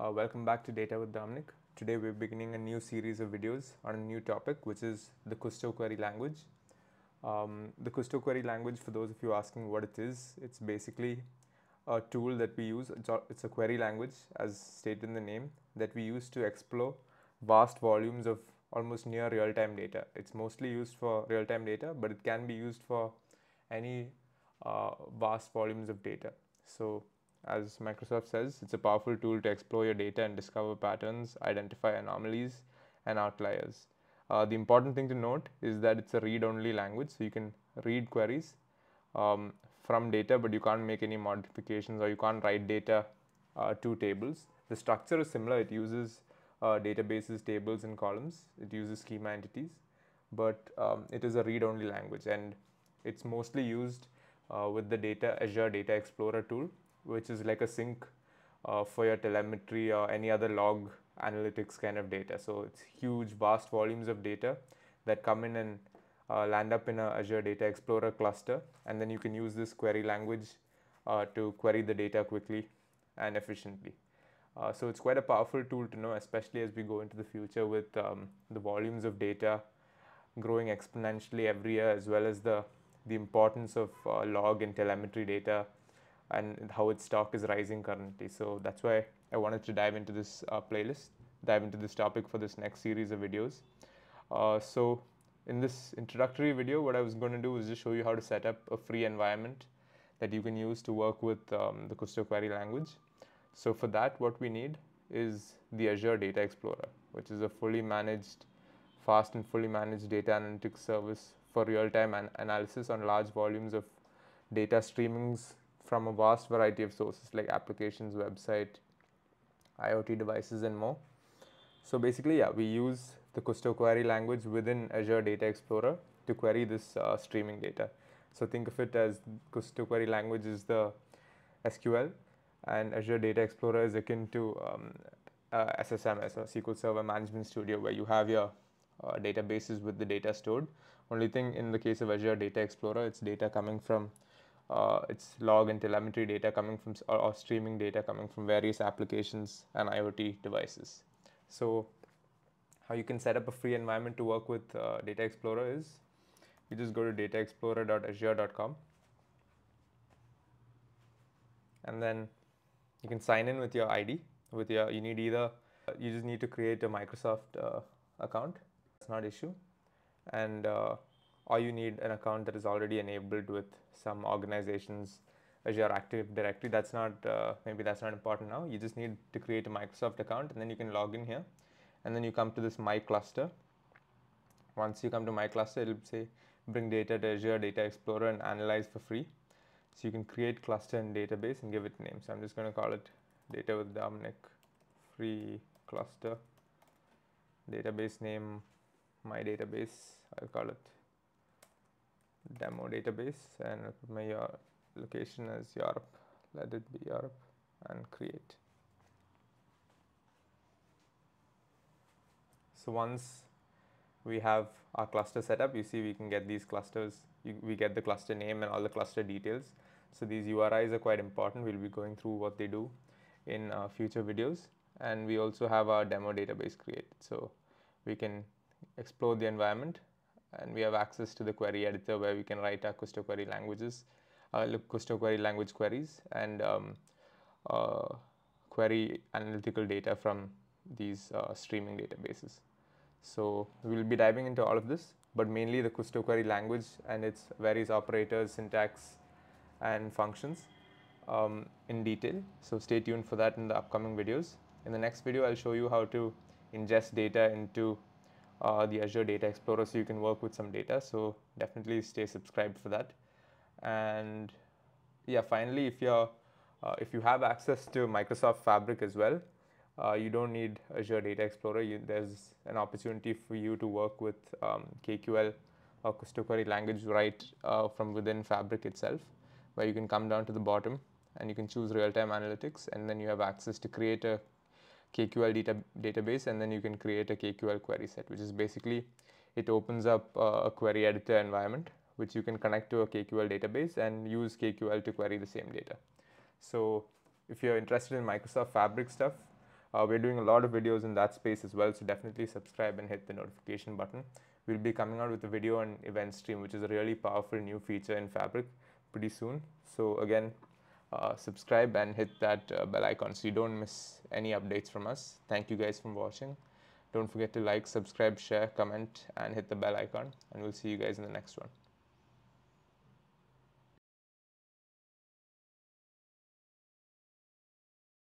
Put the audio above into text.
Uh, welcome back to Data with Dominic. Today we're beginning a new series of videos on a new topic, which is the Kusto query language. Um, the Kusto query language, for those of you asking what it is, it's basically a tool that we use. It's a, it's a query language, as stated in the name, that we use to explore vast volumes of almost near real-time data. It's mostly used for real-time data, but it can be used for any uh, vast volumes of data. So as Microsoft says, it's a powerful tool to explore your data and discover patterns, identify anomalies and outliers. Uh, the important thing to note is that it's a read-only language, so you can read queries um, from data, but you can't make any modifications or you can't write data uh, to tables. The structure is similar. It uses uh, databases, tables, and columns. It uses schema entities, but um, it is a read-only language, and it's mostly used uh, with the data Azure Data Explorer tool which is like a sink uh, for your telemetry or any other log analytics kind of data. So it's huge, vast volumes of data that come in and uh, land up in a Azure Data Explorer cluster, and then you can use this query language uh, to query the data quickly and efficiently. Uh, so it's quite a powerful tool to know, especially as we go into the future with um, the volumes of data growing exponentially every year, as well as the the importance of uh, log and telemetry data and how its stock is rising currently. So that's why I wanted to dive into this uh, playlist, dive into this topic for this next series of videos. Uh, so in this introductory video, what I was going to do is just show you how to set up a free environment that you can use to work with um, the Kusto query language. So for that, what we need is the Azure Data Explorer, which is a fully managed, fast and fully managed data analytics service for real-time an analysis on large volumes of data streamings from a vast variety of sources like applications, website, IoT devices and more. So basically, yeah, we use the Kusto query language within Azure Data Explorer to query this uh, streaming data. So think of it as Kusto query language is the SQL and Azure Data Explorer is akin to um, uh, SSMS or SQL Server Management Studio where you have your uh, databases with the data stored. Only thing in the case of Azure Data Explorer, it's data coming from it's log and telemetry data coming from or, or, streaming data coming from various applications and IoT devices. So how you can set up a free environment to work with uh, Data Explorer is you just go to dataexplorer.azure.com and then you can sign in with your ID with your you need either you just need to create a Microsoft uh, account. It's not issue. And uh, or you need an account that is already enabled with some organizations Azure Active Directory. That's not, uh, maybe that's not important now. You just need to create a Microsoft account and then you can log in here. And then you come to this My Cluster. Once you come to My Cluster, it'll say bring data to Azure Data Explorer and analyze for free. So you can create cluster and database and give it name. So I'm just going to call it Data with Dominic Free Cluster. Database name, my database, I'll call it demo database and I'll put my uh, location as Europe. Let it be Europe and create. So once we have our cluster set up, you see we can get these clusters, you, we get the cluster name and all the cluster details. So these URIs are quite important. We'll be going through what they do in uh, future videos. And we also have our demo database created. So we can explore the environment and we have access to the query editor where we can write our Kusto query languages, uh, Kusto query language queries and um, uh, query analytical data from these uh, streaming databases. So we will be diving into all of this, but mainly the Kusto query language and its various operators, syntax, and functions um, in detail. So stay tuned for that in the upcoming videos. In the next video, I'll show you how to ingest data into uh, the Azure Data Explorer so you can work with some data. So definitely stay subscribed for that. And yeah, finally, if you're uh, if you have access to Microsoft Fabric as well, uh, you don't need Azure Data Explorer. You, there's an opportunity for you to work with um, KQL or Kusto query language right uh, from within Fabric itself, where you can come down to the bottom and you can choose real-time analytics, and then you have access to create a KQL data, database and then you can create a KQL query set which is basically it opens up uh, a query editor environment which you can connect to a KQL database and use KQL to query the same data. So if you're interested in Microsoft Fabric stuff, Uh, we're doing a lot of videos in that space as well, so definitely subscribe and hit the notification button. We'll be coming out with a video on event stream, which is a really powerful new feature in Fabric pretty soon. So again, uh, subscribe and hit that uh, bell icon so you don't miss any updates from us. Thank you guys for watching. Don't forget to like, subscribe, share, comment, and hit the bell icon. And we'll see you guys in the next one.